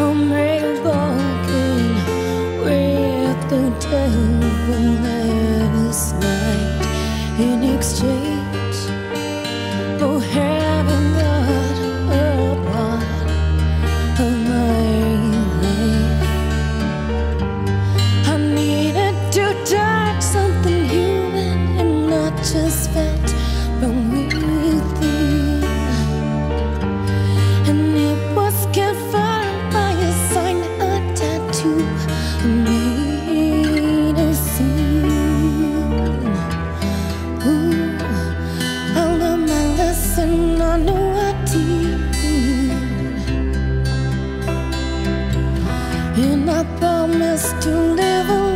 I'm ready with the devil night in exchange for having got a part of my life. I needed to touch something human and not just I promised to live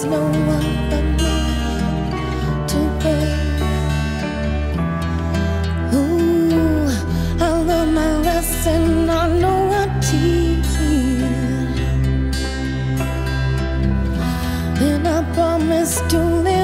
there's no one but me to blame. Ooh, I learned my lesson, I know I did. And I promise to live.